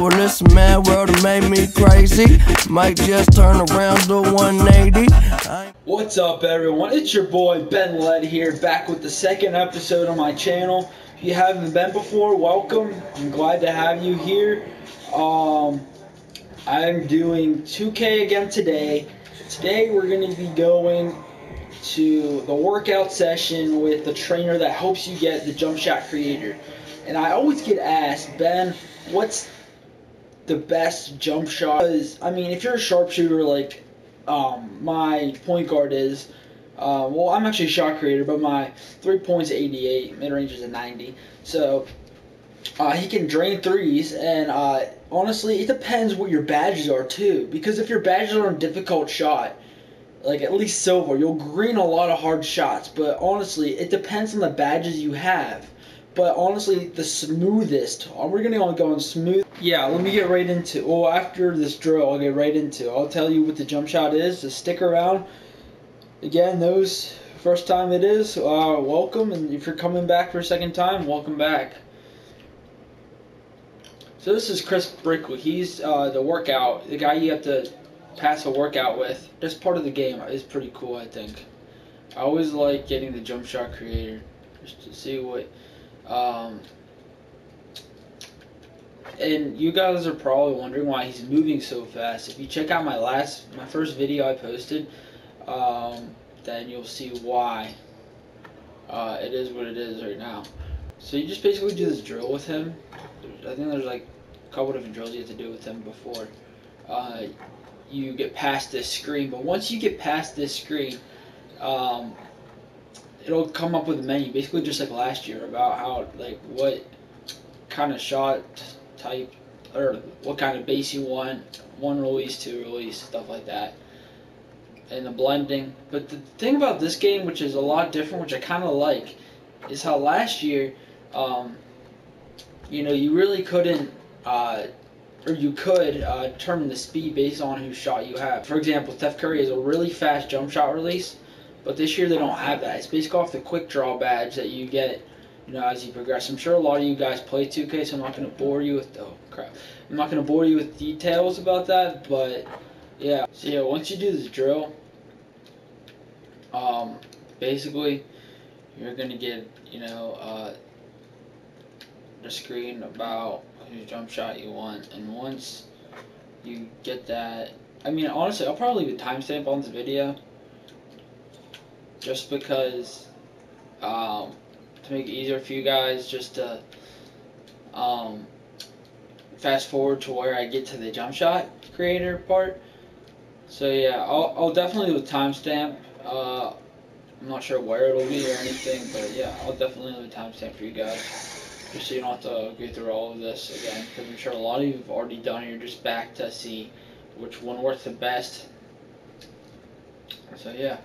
Well, this mad world made me crazy. Might just turn around to 180. What's up, everyone? It's your boy Ben Led here, back with the second episode on my channel. If you haven't been before, welcome. I'm glad to have you here. Um, I'm doing 2K again today. Today we're going to be going to the workout session with the trainer that helps you get the jump shot creator. And I always get asked, Ben, what's the best jump shot? Because, I mean, if you're a sharpshooter like um, my point guard is, uh, well, I'm actually a shot creator, but my three points 88, mid range is a 90. So uh, he can drain threes, and uh, honestly, it depends what your badges are too. Because if your badges are a difficult shot, like at least silver, you'll green a lot of hard shots. But honestly, it depends on the badges you have. But honestly, the smoothest, we're gonna go on smooth. Yeah, let me get right into. Well, after this drill, I'll get right into. I'll tell you what the jump shot is. Just stick around. Again, those first time it is, uh, welcome, and if you're coming back for a second time, welcome back. So this is Chris Brickley. He's uh, the workout, the guy you have to pass a workout with. That's part of the game. It's pretty cool, I think. I always like getting the jump shot creator just to see what um, and you guys are probably wondering why he's moving so fast. If you check out my last, my first video I posted, um, then you'll see why uh, it is what it is right now. So you just basically do this drill with him. I think there's like a couple different drills you have to do with him before uh, you get past this screen. But once you get past this screen, um, it'll come up with a menu, basically just like last year, about how like what kind of shot type or what kind of base you want, one release, two release, stuff like that, and the blending. But the thing about this game, which is a lot different, which I kind of like, is how last year, um, you know, you really couldn't. Uh, or you could uh, determine the speed based on whose shot you have. For example, Steph Curry has a really fast jump shot release, but this year they don't have that. It's basically off the quick draw badge that you get, you know, as you progress. I'm sure a lot of you guys play 2K, so I'm not going to bore you with oh crap. I'm not going to bore you with details about that, but yeah. So yeah, once you do this drill, um, basically you're going to get, you know, uh, the screen about whose jump shot you want, and once you get that, I mean, honestly, I'll probably leave a timestamp on this video just because um, to make it easier for you guys just to um, fast forward to where I get to the jump shot creator part. So yeah, I'll, I'll definitely do a timestamp. Uh, I'm not sure where it'll be or anything, but yeah, I'll definitely leave a timestamp for you guys. Just so you don't have to go through all of this again, because I'm sure a lot of you have already done it. You're just back to see which one works the best. So yeah.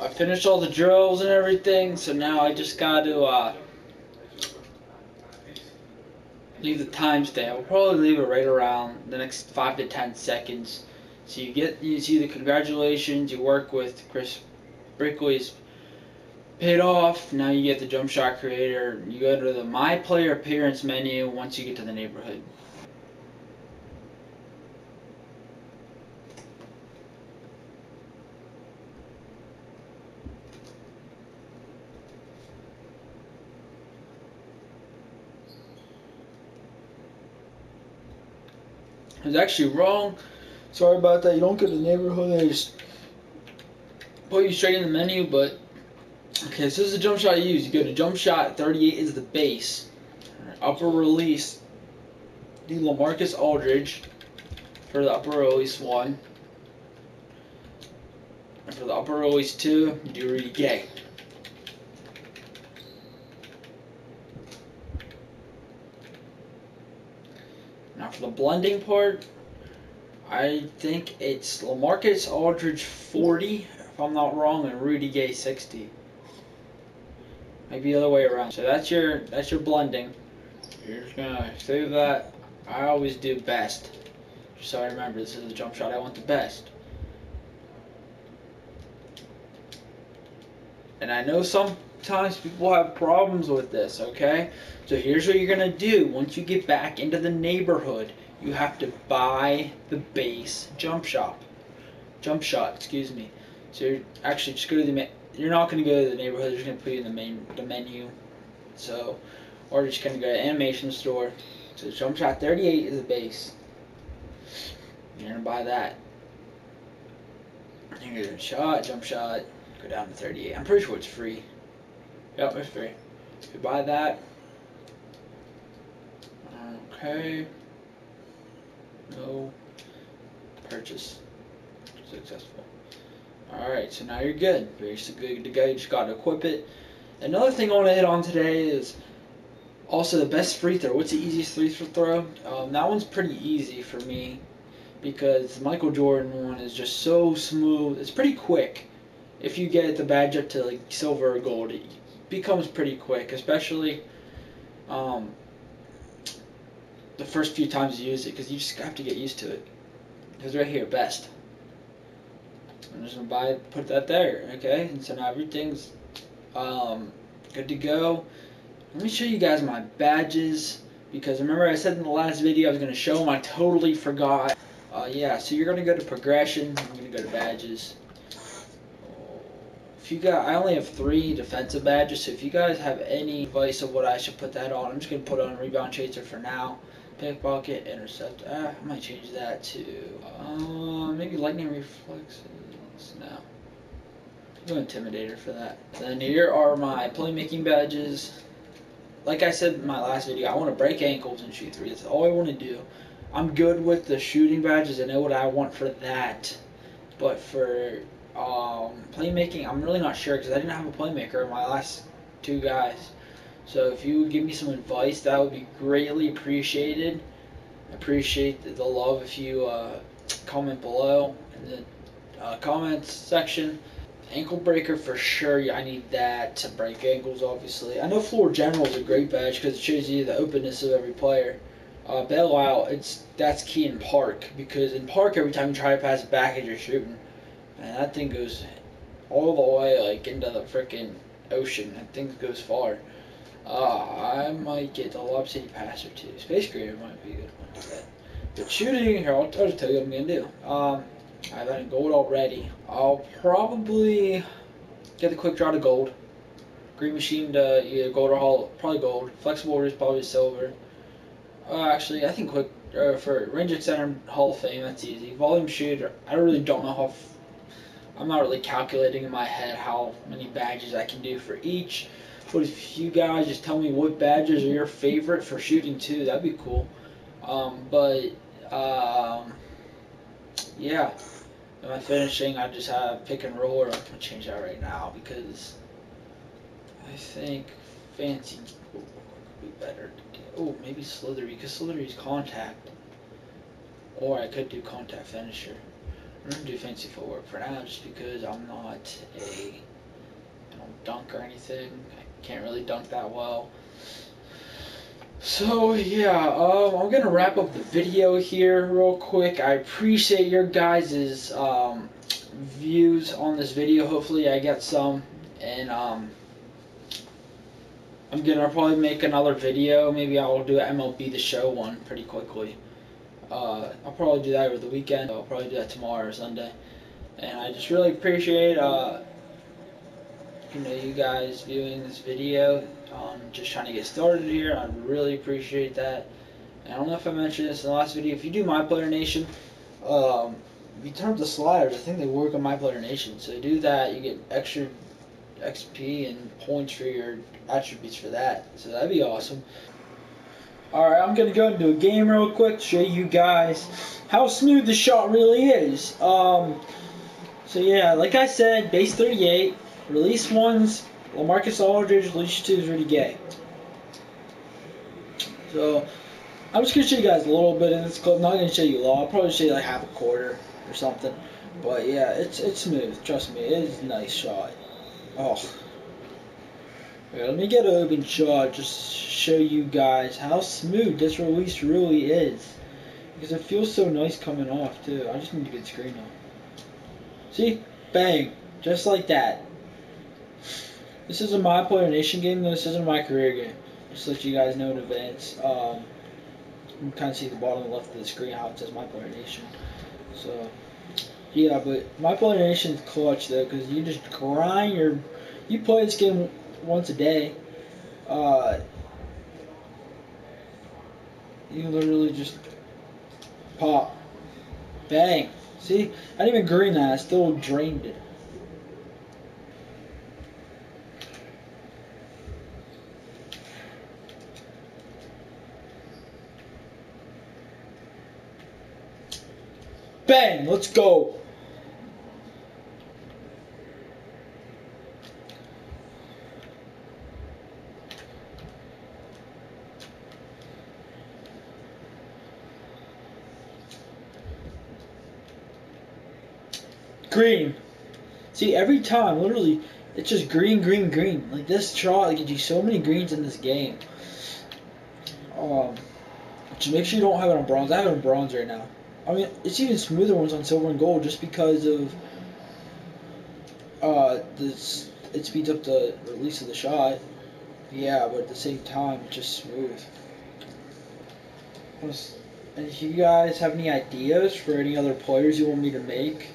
I finished all the drills and everything, so now I just got to uh, leave the timestamp. I'll probably leave it right around the next five to ten seconds. So you get you see the congratulations. You work with Chris Brickley's paid off. Now you get the jump shot creator. You go to the my player appearance menu once you get to the neighborhood. I was actually wrong. Sorry about that. You don't get the neighborhood. They just put you straight in the menu, but okay. So this is the jump shot you use. You go to jump shot. 38 is the base. Upper release. The LaMarcus Aldridge for the upper release one. for the upper release two, you do Rudy Gay. The blending part, I think it's LaMarcus Aldridge 40, if I'm not wrong, and Rudy Gay 60. Maybe the other way around. So that's your that's your blending. You're just gonna save that. I always do best. Just so I remember this is a jump shot. I want the best. And I know sometimes people have problems with this, okay? So here's what you're gonna do. Once you get back into the neighborhood, you have to buy the base jump shot. Jump shot, excuse me. So you're actually just go to the you're not gonna go to the neighborhood, you're just gonna put you in the main the menu. So or you're just gonna go to animation store. So jump shot 38 is the base. You're gonna buy that. You're gonna shot, jump shot, go down to 38. I'm pretty sure it's free. Yep, it's free. If you buy that, okay. No purchase successful. Alright, so now you're good. You're good to go. You just got to equip it. Another thing I want to hit on today is also the best free throw. What's the easiest free throw? Um, that one's pretty easy for me because Michael Jordan one is just so smooth. It's pretty quick. If you get the badge up to like silver or gold, becomes pretty quick, especially um, the first few times you use it because you just have to get used to it. Because right here, best. I'm just gonna buy, put that there, okay? And so now everything's um, good to go. Let me show you guys my badges because remember I said in the last video I was gonna show them. I totally forgot. Uh, yeah, so you're gonna go to progression. I'm gonna go to badges. If you got, I only have three defensive badges. So if you guys have any advice of what I should put that on, I'm just gonna put on rebound chaser for now. Pickpocket, intercept. Ah, I might change that to uh, maybe lightning reflexes. No. No intimidator for that. Then here are my playmaking badges. Like I said in my last video, I want to break ankles and shoot three. That's all I want to do. I'm good with the shooting badges. I know what I want for that. But for um, playmaking, I'm really not sure because I didn't have a playmaker in my last two guys. So if you would give me some advice, that would be greatly appreciated. I appreciate the love if you uh, comment below in the uh, comments section. Ankle breaker for sure. I need that to break ankles, obviously. I know floor general is a great badge because it shows you the openness of every player. Uh, bailout, it's that's key in park because in park every time you try to pass back as you're shooting, and that thing goes all the way like into the freaking ocean. That thing goes far. Uh, I might get the Lob City Passer too. Space Creator might be a good one to get. But shooting, here, I'll, I'll tell you what I'm going to do. Um, I've had gold already. I'll probably get the quick draw to gold. Green Machine to either gold or hall, probably gold. Flexible is probably silver. Uh, actually, I think quick uh, for Range Extender Hall of Fame, that's easy. Volume Shooter, I really don't know how. I'm not really calculating in my head how many badges I can do for each. But if you guys just tell me what badges are your favorite for shooting too, that'd be cool. Um, but um, yeah, am I finishing? I just have pick and roll, or I'm gonna change that right now because I think fancy would be better. Oh, maybe slithery because slithery's contact, or I could do contact finisher. I'm gonna do fancy footwork for now, just because I'm not a I don't dunk or anything. I can't really dunk that well. So yeah, um, I'm gonna wrap up the video here real quick. I appreciate your guys's um, views on this video. Hopefully I get some, and um, I'm gonna probably make another video. Maybe I'll do an MLB The Show one pretty quickly. Uh, I'll probably do that over the weekend. I'll probably do that tomorrow or Sunday. And I just really appreciate uh, you know you guys viewing this video. Um, just trying to get started here. I really appreciate that. And I don't know if I mentioned this in the last video. If you do My Player Nation, um, if you turn up the sliders, I think they work on My Player Nation. So do that, you get extra XP and points for your attributes for that. So that'd be awesome. Alright, I'm going to go into a game real quick to show you guys how smooth the shot really is. Um, So yeah, like I said, base 38, release ones, LaMarcus Aldridge, release two is Rudy Gay. So I'm just gonna show you guys a little bit in this clip. I'm not gonna show you a lot. I'll probably show you like half a quarter or something. But yeah, it's it's smooth. Trust me, it is a nice shot. Oh. Let me get an open shot just show you guys how smooth this release really is. Because it feels so nice coming off too. I just need to get screen on. See? Bang. Just like that. This is a My Player Nation game, though, this isn't my career game. Just let you guys know in advance. Um, you can kind of see the bottom left of the screen how it says My Player Nation. So, yeah, but My Player Nation's clutch though, because you just grind your. You play this game once a day. Uh, you literally just pop, bang. See, I didn't even green that. I still drained it. Bang! Let's go. Green. See, every time, literally, it's just green, green, green. Like this shot gives you so many greens in this game. Um, just make sure you don't have it on bronze. I have it on bronze right now. I mean, it's even smoother ones on silver and gold just because of uh, this. It speeds up the release of the shot. Yeah, but at the same time, it's just smooth. And if you guys have any ideas for any other players you want me to make,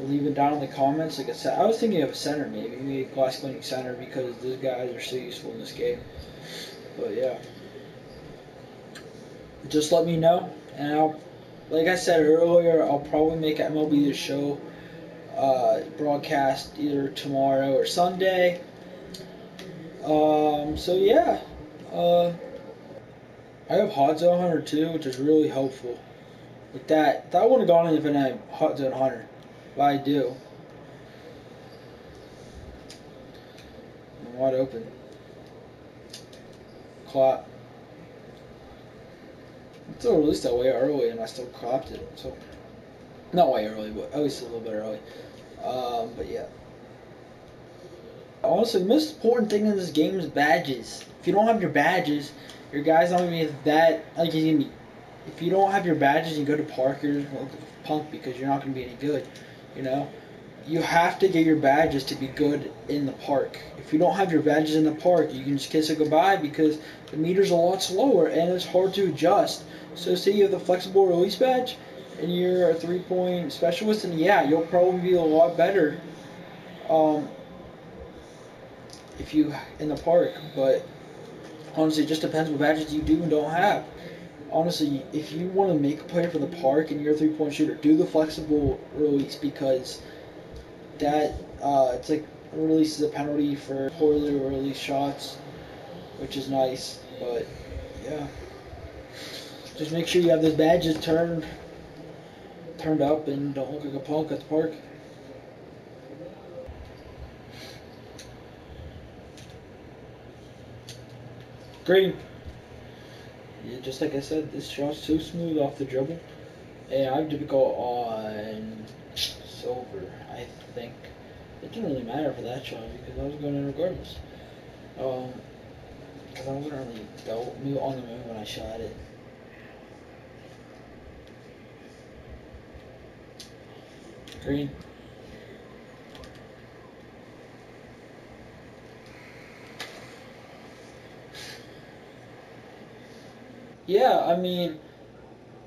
leave it down in the comments. Like I said, I was thinking of a center maybe, maybe a glass cleaning center because these guys are so useful in this game. But yeah, just let me know, and I'll, like I said earlier, I'll probably make MLB the Show uh, broadcast either tomorrow or Sunday. Um, so yeah, uh, I have Hot Zone Hunter too, which is really helpful. Like that, that would have gone in if I had Hot Zone Hunter. I do. I'm wide open. It's still released that way early and I still clapped it. So, not way early, but at least a little bit early. Um, but yeah. Also, the most important thing in this game is badges. If you don't have your badges, your guy's not gonna be that like he's gonna be. If you don't have your badges, you go to Parker's well, punk because you're not gonna be any good. You know, you have to get your badges to be good in the park. If you don't have your badges in the park, you can just kiss it goodbye because the meter's a lot slower and it's hard to adjust. So say you have the flexible release badge and you're a three-point specialist, and yeah, you'll probably be a lot better um, if you in the park. But honestly, it just depends what badges you do and don't have honestly, if you want to make a play for the park and you're a three point shooter, do the flexible release because that uh, it's like releases a penalty for poorly released shots, which is nice. But yeah, just make sure you have those badges turned turned up and don't look like a punk at the park. Green yeah, just like I said, this shot's too smooth off the dribble. And I'm to go on silver, I think. It didn't really matter for that shot because I was going in regardless. Um, because I wasn't really go move on the move when I shot it. Green. Yeah, I mean,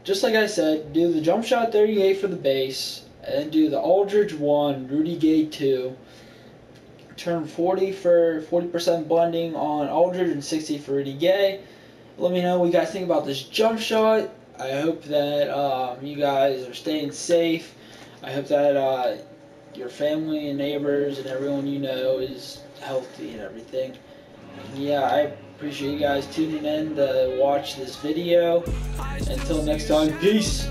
just like I said, do the jump shot 38 for the base, and then do the Aldridge 1, Rudy Gay 2. Turn 40 for 40% blending on Aldridge and 60 for Rudy Gay. Let me know what you guys think about this jump shot. I hope that um, you guys are staying safe. I hope that uh, your family and neighbors and everyone you know is healthy and everything. Yeah, I Appreciate you guys tuning in to watch this video. Until next time, peace.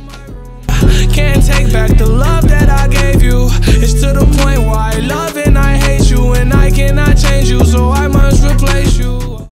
Can't take back the love that I gave you. It's to the point why I love and I hate you, and I cannot change you, so I must replace you.